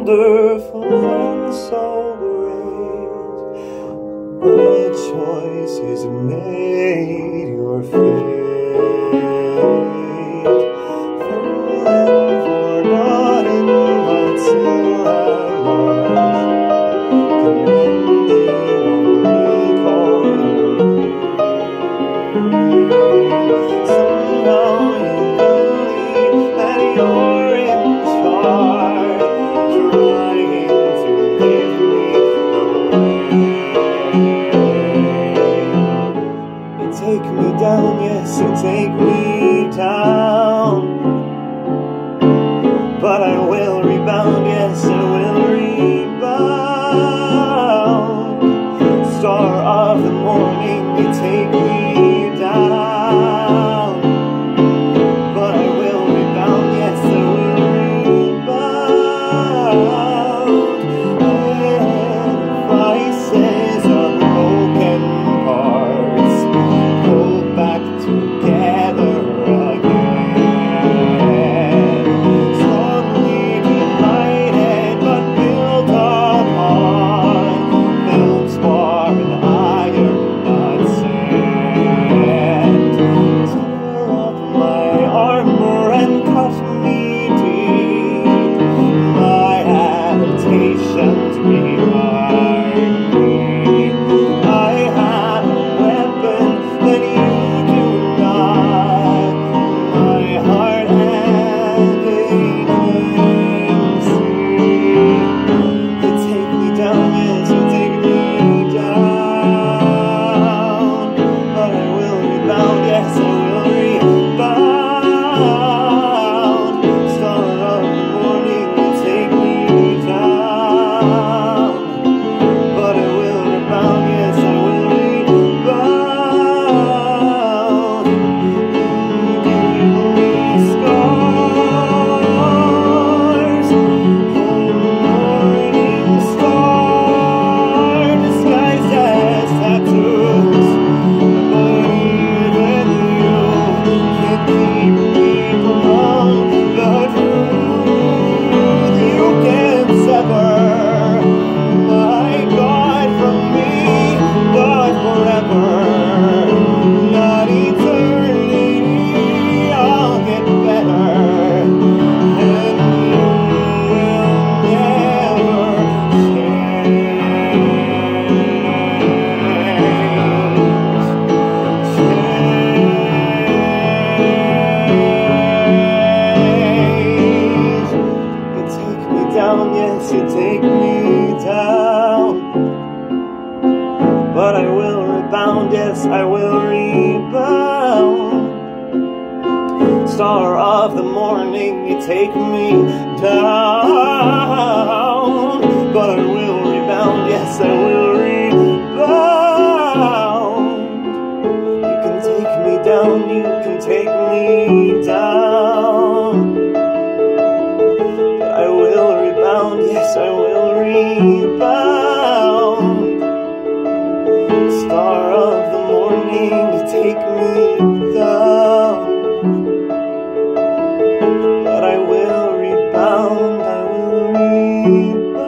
wonderful and so great. My choice is made your fate. to take me down. But I will rebound, yes, I will rebound. Star of the morning, you take me you take me down. But I will rebound, yes, I will rebound. Star of the morning, you take me down. But I will rebound, yes, I will rebound. You can take me down, you can take me down. yes, I will rebound. Star of the morning, take me down. But I will rebound, I will rebound.